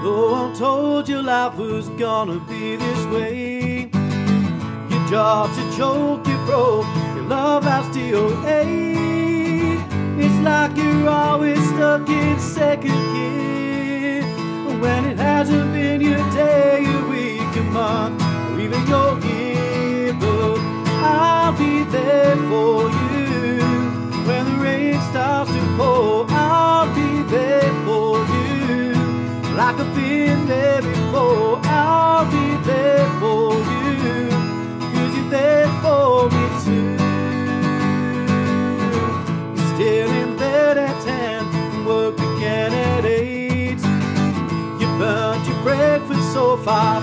Oh, no one told you life was gonna be this way. Your job's a joke, you broke, your love life's DOA. It's like you're always stuck in second gear like I've been there before. I'll be there for you, cause you're there for me too. You're still in bed at 10 and work again at 8. You burnt your breakfast so far